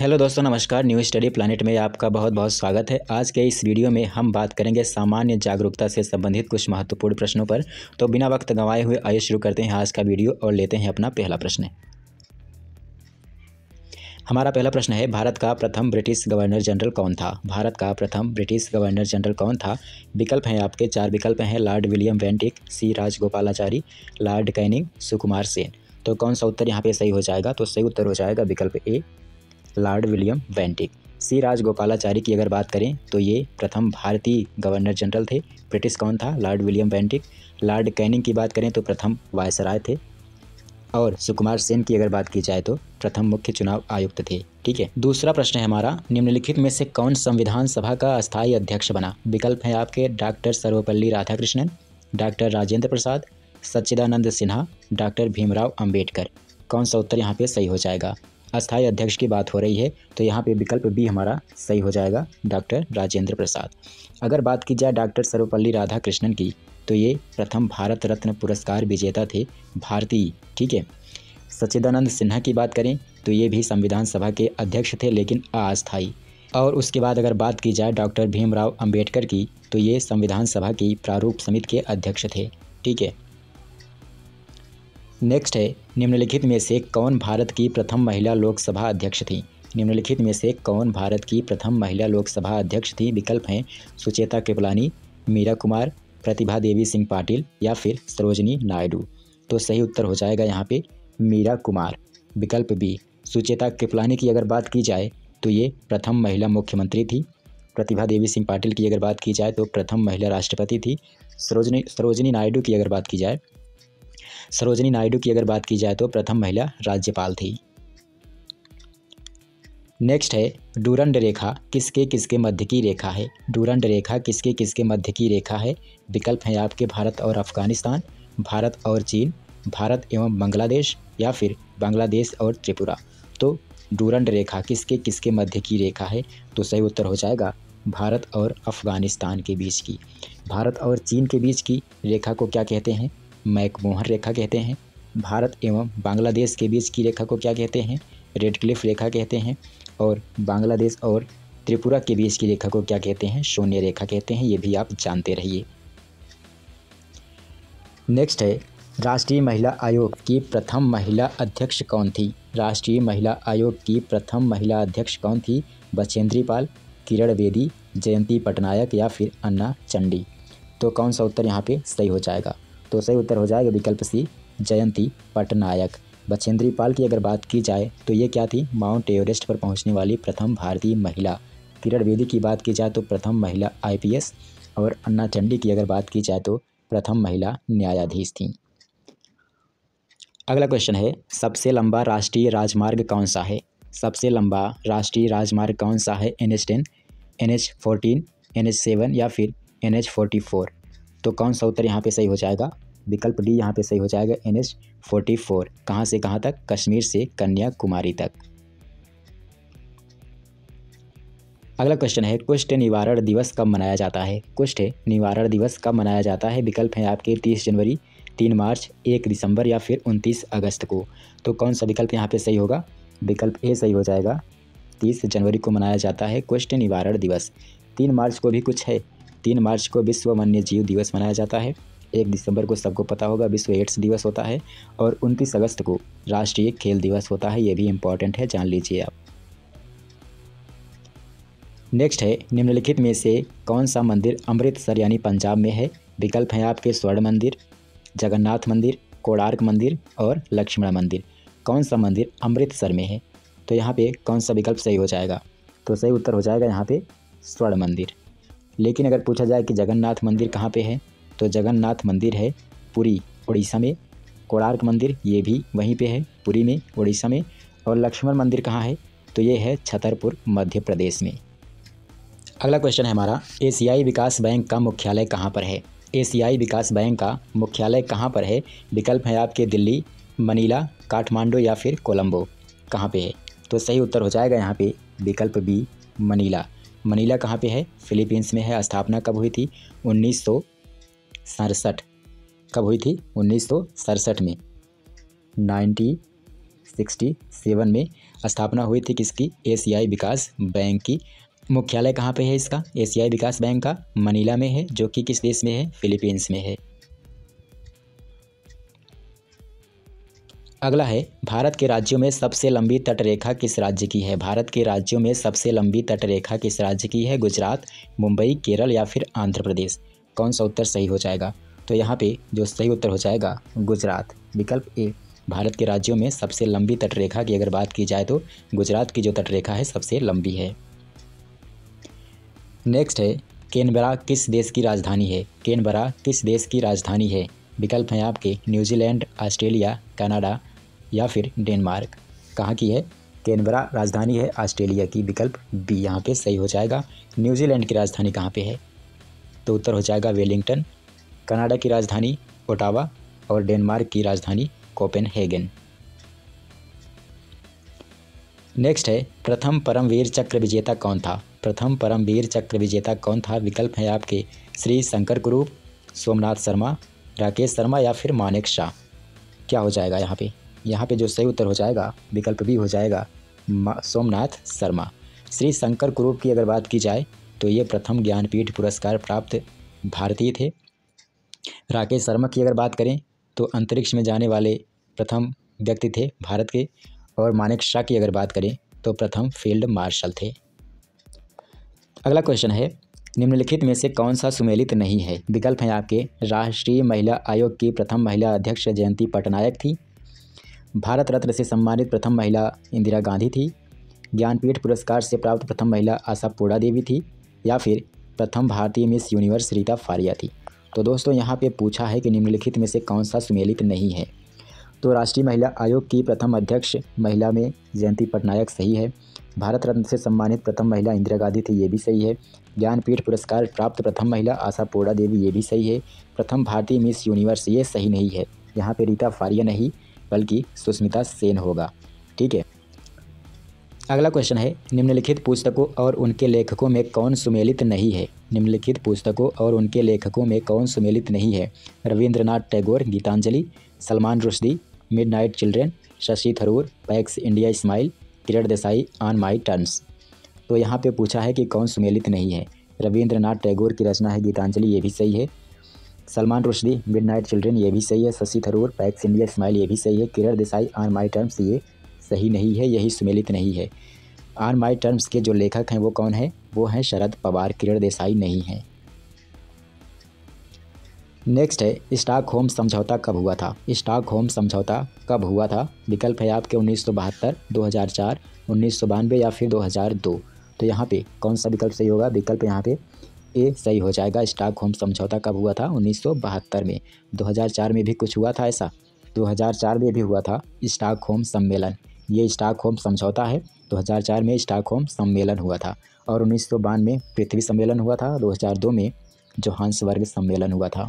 Hello दोस्तों, नमस्कार। New study planet में आपका बहुत बहुत स्वागत है। आज के इस वीडियो में हम बात करेंगे सामान्य जागरूकता से संबंधित कुछ महत्वपूर्ण प्रश्नों पर। तो बिना वक्त गंवाए हुए आइए शुरू करते हैं आज का वीडियो और लेते हैं अपना पहला प्रश्न। हमारा पहला प्रश्न है, भारत का प्रथम ब्रिटिश गवर्नर जनरल कौन था? भारत का प्रथम ब्रिटिश गवर्नर जनरल कौन था? विकल्प हैं आपके, चार विकल्प हैं, Lord William Bentinck C Rajagopalachari, Lord Canning, Sukumar Sen. तो कौन सा उत्तर यहाँ पे सही हो जाएगा? तो सही उत्तर हो जाएगा विकल्प A Lord William Bentinck C Rajagopalachari की अगर बात करें तो ये प्रथम भारतीय गवर्नर जनरल थे। ब्रिटिश कौन था? Lord William Bentinck Lord Canning की बात करें तो प्रथम वायसराय थे। और सुकुमार सेन की अगर बात की जाए तो प्रथम मुख्य चुनाव आयुक्त थे। ठीक है? दूसरा प्रश्न है हमारा, निम्नलिखित में से कौन संविधान सभा का अस्थायी अध्यक्ष बना? विकल्प है आपके doctor Sarvepalli Radhakrishnan, doctor Rajendra Prasad, Sachchidananda Sinha, doctor Bhimrao Ambedkar. कौन सा उत्तर यहाँ पे सही हो जाएगा? अस्थायी अध्यक्ष की बात हो रही है तो यहाँ पे विकल्प बी हमारा सही हो जाएगा, डॉक्टर राजेंद्र प्रसाद। अगर बात की जाए डॉक्टर सर्वपल्ली राधाकृष्णन की तो ये प्रथम भारत रत्न पुरस्कार विजेता थे भारतीय ठीक है? सच्चिदानंद सिन्हा की बात करें तो ये भी संविधान सभा के अध्यक्ष थे, लेकिन अस्थायी। और उसके बाद अगर बात की जाए डॉक्टर भीमराव अंबेडकर की तो ये संविधान सभा की प्रारूप समिति के अध्यक्ष थे, ठीक है? नेक्स्ट है, निम्नलिखित में से कौन भारत की प्रथम महिला लोकसभा अध्यक्ष थी? निम्नलिखित में से कौन भारत की प्रथम महिला लोकसभा अध्यक्ष थी? विकल्प हैं, सुचेता कृपलानी, मीरा कुमार, प्रतिभा देवी सिंह पाटिल या फिर सरोजनी नायडू। तो सही उत्तर हो जाएगा यहाँ पे मीरा कुमार। विकल्प बी, सुचेता कृपलानी की अगर बात की जाए तो ये प्रथम महिला मुख्यमंत्री थी। प्रतिभा देवी सिंह पाटिल की अगर बात की जाए तो प्रथम महिला राष्ट्रपति थी। सरोजनी सरोजनी नायडू की अगर बात की जाए सरोजनी नायडू की अगर बात की जाए तो प्रथम महिला राज्यपाल थी। नेक्स्ट है, डूरंड रेखा किसके किसके मध्य की रेखा है? डूरंड रेखा किसके किसके मध्य की रेखा है? विकल्प हैं आपके भारत और अफ़गानिस्तान, भारत और चीन, भारत एवं बांग्लादेश या फिर बांग्लादेश और त्रिपुरा। तो डूरंड रेखा किसके किसके मध्य की रेखा है? तो सही उत्तर हो जाएगा भारत और अफ़गानिस्तान के बीच की। भारत और चीन के बीच की रेखा को क्या कहते हैं? मैकमोहन रेखा कहते हैं। भारत एवं बांग्लादेश के बीच की रेखा को क्या कहते हैं? रेड क्लिफ रेखा कहते हैं और बांग्लादेश और त्रिपुरा के बीच की रेखा को क्या कहते हैं? शून्य रेखा कहते हैं, ये भी आप जानते रहिए। नेक्स्ट है, राष्ट्रीय महिला आयोग की प्रथम महिला अध्यक्ष कौन थी? राष्ट्रीय महिला आयोग की प्रथम महिला अध्यक्ष कौन थी? बचेंद्री पाल किरण बेदी, जयंती पटनायक या फिर अन्ना चंडी। तो कौन सा उत्तर यहाँ पे सही हो जाएगा? तो सही उत्तर हो जाएगा विकल्प सी, जयंती, पटनायक। बछेंद्री पाल की अगर बात की जाए तो ये क्या थी? माउंट एवरेस्ट पर पहुँचने वाली प्रथम भारतीय महिला। किरण बेदी की बात की जाए तो प्रथम महिला आईपीएस। और अन्ना चंडी की अगर बात की जाए तो प्रथम महिला न्यायाधीश थी। अगला क्वेश्चन है, सबसे लंबा राष्ट्रीय राजमार्ग कौन सा है? सबसे लंबा राष्ट्रीय राजमार्ग कौन सा है? N H ten, N H fourteen, N H seven या फिर एन एच फोर्टी फोर? तो कौन सा उत्तर यहाँ पे सही हो जाएगा? विकल्प डी यहाँ पे सही हो जाएगा एन एच फोर्टी फोर। कहाँ से कहाँ तक? कश्मीर से कन्याकुमारी तक। अगला क्वेश्चन है, कुष्ठ निवारण दिवस कब मनाया जाता है? कुष्ठ निवारण दिवस कब मनाया जाता है? विकल्प हैं आपके तीस जनवरी, तीन मार्च, एक दिसंबर या फिर उनतीस अगस्त को। तो कौन सा विकल्प यहाँ पे सही होगा? विकल्प ए सही हो जाएगा, तीस जनवरी को मनाया जाता है कुष्ठ निवारण दिवस। तीन मार्च को भी कुछ है? तीन मार्च को विश्व वन्य जीव दिवस मनाया जाता है। एक दिसंबर को सबको पता होगा, विश्व एड्स दिवस होता है और उनतीस अगस्त को राष्ट्रीय खेल दिवस होता है, ये भी इंपॉर्टेंट है, जान लीजिए आप। नेक्स्ट है, निम्नलिखित में से कौन सा मंदिर अमृतसर यानी पंजाब में है? विकल्प हैं आपके स्वर्ण मंदिर, जगन्नाथ मंदिर, कोणार्क मंदिर और लक्ष्मण मंदिर। कौन सा मंदिर अमृतसर में है? तो यहाँ पे कौन सा विकल्प सही हो जाएगा? तो सही उत्तर हो जाएगा यहाँ पे स्वर्ण मंदिर। लेकिन अगर पूछा जाए कि जगन्नाथ मंदिर कहाँ पे है तो जगन्नाथ मंदिर है पुरी, उड़ीसा में। कोणार्क मंदिर ये भी वहीं पे है, पुरी में, उड़ीसा में। और लक्ष्मण मंदिर कहाँ है तो ये है छतरपुर, मध्य प्रदेश में। अगला क्वेश्चन है हमारा एशियाई विकास बैंक का मुख्यालय कहाँ पर है? एशियाई विकास बैंक का मुख्यालय कहाँ पर है? विकल्प है आपके दिल्ली, मनीला, काठमांडू या फिर कोलंबो। कहाँ पे है? तो सही उत्तर हो जाएगा यहाँ पे, विकल्प बी मनीला। मनीला कहाँ पे है? फिलीपींस में है। स्थापना कब हुई थी? उन्नीस कब हुई थी? उन्नीस में। नाइनटी सिक्सटी सेवन में स्थापना हुई थी किसकी? एशियाई विकास बैंक की। मुख्यालय कहाँ पे है इसका? एशियाई विकास बैंक का मनीला में है, जो कि किस देश में है? फिलीपींस में है। अगला है, भारत के राज्यों में सबसे लंबी तटरेखा किस राज्य की है? भारत के राज्यों में सबसे लंबी तटरेखा किस राज्य की है? गुजरात, मुंबई, केरल या फिर आंध्र प्रदेश? कौन सा उत्तर सही हो जाएगा? तो यहाँ पे जो सही उत्तर हो जाएगा, गुजरात। विकल्प ए, भारत के राज्यों में सबसे लंबी तटरेखा की अगर बात की जाए तो गुजरात की जो तटरेखा है सबसे लंबी है। नेक्स्ट है, केनबरा किस देश की राजधानी है? केनबरा किस देश की राजधानी है? विकल्प हैं आपके, न्यूजीलैंड, ऑस्ट्रेलिया, कनाडा या फिर डेनमार्क। कहाँ की है कैनबरा राजधानी है, ऑस्ट्रेलिया की विकल्प बी यहाँ पे सही हो जाएगा। न्यूजीलैंड की राजधानी कहाँ पे है? तो उत्तर हो जाएगा वेलिंगटन, कनाडा की राजधानी ओटावा और डेनमार्क की राजधानी कोपेनहेगन। नेक्स्ट है, प्रथम परमवीर चक्र विजेता कौन था? प्रथम परमवीर चक्र विजेता कौन था? विकल्प है आपके श्री शंकर कुरूप सोमनाथ शर्मा, राकेश शर्मा या फिर मानिक शाह। क्या हो जाएगा यहाँ पे? यहाँ पे जो सही उत्तर हो जाएगा, विकल्प भी हो जाएगा सोमनाथ शर्मा। श्री शंकर कुरूप की अगर बात की जाए तो ये प्रथम ज्ञानपीठ पुरस्कार प्राप्त भारतीय थे। राकेश शर्मा की अगर बात करें तो अंतरिक्ष में जाने वाले प्रथम व्यक्ति थे भारत के, और मानिक शाह की अगर बात करें तो प्रथम फ़ील्ड मार्शल थे। अगला क्वेश्चन है, निम्नलिखित में से कौन सा सुमेलित नहीं है? विकल्प हैं आपके, राष्ट्रीय महिला आयोग की प्रथम महिला अध्यक्ष जयंती पटनायक थी भारत रत्न से सम्मानित प्रथम महिला इंदिरा गांधी थी। ज्ञानपीठ पुरस्कार से प्राप्त प्रथम महिला आशा पोड़ा देवी थी, या फिर प्रथम भारतीय मिस यूनिवर्स रीता फारिया थी। तो दोस्तों, यहाँ पे पूछा है कि निम्नलिखित में से कौन सा सुमेलित नहीं है। तो राष्ट्रीय महिला आयोग की प्रथम अध्यक्ष महिला में जयंती पटनायक सही है। भारत रत्न से सम्मानित प्रथम महिला इंदिरा गांधी थी, ये भी सही है। ज्ञानपीठ पुरस्कार प्राप्त प्रथम महिला आशा पोड़ा देवी, ये भी सही है। प्रथम भारतीय मिस यूनिवर्स, ये सही नहीं है। यहाँ पे रीता फारिया नहीं बल्कि सुष्मिता सेन होगा। ठीक है? अगला क्वेश्चन है, निम्नलिखित पुस्तकों और उनके लेखकों में कौन सुमेलित नहीं है? निम्नलिखित पुस्तकों और उनके लेखकों में कौन सुमेलित नहीं है? Rabindranath Tagore, Gitanjali, Salman Rushdie, midnight children, Shashi Tharoor, pax India smile, Kiran Desai on my turns. तो यहाँ पे पूछा है कि कौन सुमेलित नहीं है। रविंद्रनाथ टैगोर की रचना है, गीतांजलि, ये भी सही है। Salman Rushdie midnight children ये भी सही है। Shashi Tharoor pax India smile ये भी सही है। Kiran Desai on my terms ये सही नहीं है, यही सुमेलित नहीं है। ऑन माई टर्म्स के जो लेखक हैं, वो कौन है? वो हैं शरद पवार, किरण देसाई नहीं है। नेक्स्ट है स्टॉक होम समझौता कब हुआ था? स्टॉक होम समझौता कब हुआ था? विकल्प है आपके उन्नीस सौ बहत्तर, दो हज़ार चार, उन्नीस सौ बानवे या फिर दो हज़ार दो। तो यहाँ पे कौन सा विकल्प सही होगा? विकल्प यहाँ पे ए सही हो जाएगा। स्टॉक होम समझौता कब हुआ था? उन्नीस सौ बहत्तर में। 2004 में भी कुछ हुआ था ऐसा? 2004 में भी हुआ था स्टॉक होम सम्मेलन। ये स्टॉक होम समझौता है। 2004 में स्टॉक होम सम्मेलन हुआ था और उन्नीस में पृथ्वी सम्मेलन हुआ था। 2002 में जोहान्सबर्ग सम्मेलन हुआ था।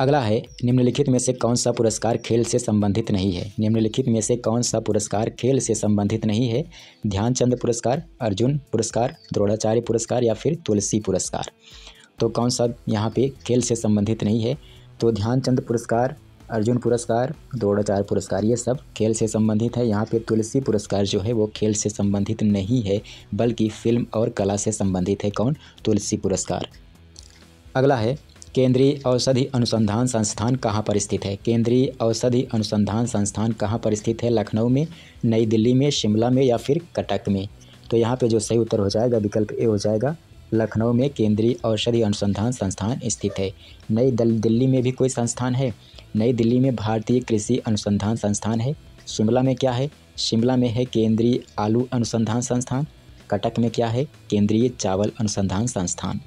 अगला है, निम्नलिखित में से कौन सा पुरस्कार खेल से संबंधित नहीं है? निम्नलिखित में से कौन सा पुरस्कार खेल से संबंधित नहीं है? ध्यानचंद पुरस्कार, अर्जुन पुरस्कार, द्रोणाचार्य पुरस्कार या फिर तुलसी पुरस्कार? तो कौन सा यहाँ पे खेल से संबंधित नहीं है? तो ध्यानचंद पुरस्कार, अर्जुन पुरस्कार, द्रोणाचार्य पुरस्कार, ये सब खेल से संबंधित है। यहाँ पे तुलसी पुरस्कार जो है वो खेल से संबंधित नहीं है, बल्कि फ़िल्म और कला से संबंधित है। कौन? तुलसी पुरस्कार। अगला है केंद्रीय औषधि अनुसंधान संस्थान कहाँ पर स्थित है? केंद्रीय औषधि अनुसंधान संस्थान कहाँ पर स्थित है? लखनऊ में, नई दिल्ली में, शिमला में या फिर कटक में? तो यहाँ पे जो सही उत्तर हो जाएगा, विकल्प ए हो जाएगा, लखनऊ में केंद्रीय औषधि अनुसंधान संस्थान स्थित है। नई दिल्ली में भी कोई संस्थान है? नई दिल्ली में भारतीय कृषि अनुसंधान संस्थान है। शिमला में क्या है? शिमला में है केंद्रीय आलू अनुसंधान संस्थान। कटक में क्या है? केंद्रीय चावल अनुसंधान संस्थान।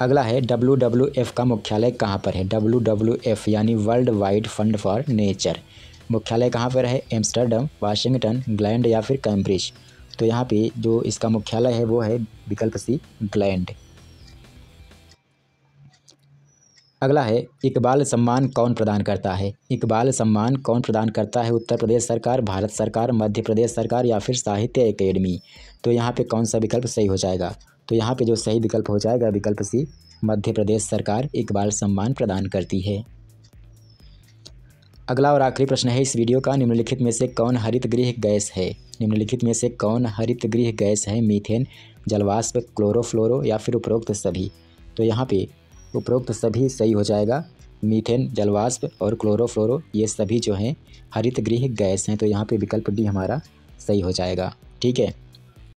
अगला है डब्ल्यू डब्ल्यू एफ़ का मुख्यालय कहाँ पर है? डब्ल्यू डब्ल्यू एफ़ यानी world wide fund for nature मुख्यालय कहाँ पर है? एम्स्टर्डम वाशिंगटन ग्लैंड या फिर कैम्ब्रिज तो यहाँ पे जो इसका मुख्यालय है वो है विकल्प सी ग्लैंड अगला है, इकबाल सम्मान कौन प्रदान करता है? इकबाल सम्मान कौन प्रदान करता है? उत्तर प्रदेश सरकार, भारत सरकार, मध्य प्रदेश सरकार या फिर साहित्य एकेडमी तो यहाँ पे कौन सा विकल्प सही हो जाएगा? तो यहाँ पे जो सही विकल्प हो जाएगा, विकल्प सी, मध्य प्रदेश सरकार इकबाल सम्मान प्रदान करती है। अगला और आखिरी प्रश्न है, इस वीडियो का निम्नलिखित में से कौन हरित गृह गैस है? निम्नलिखित में से कौन हरित गृह गैस है? मीथेन, जलवाष्प, क्लोरोफ्लोरो या फिर उपरोक्त सभी? तो यहाँ पे उपरोक्त सभी सही हो जाएगा। मीथेन, जलवाष्प और क्लोरोफ्लोरो ये सभी जो हैं हरित गृह गैस हैं तो यहाँ पे विकल्प डी हमारा सही हो जाएगा। ठीक है?